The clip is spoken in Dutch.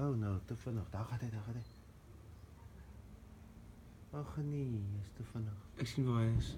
Oh nou, te vinnig. Daar gaat hij, daar gaat hij. Ach nee, is te vinnig. Waar hij is.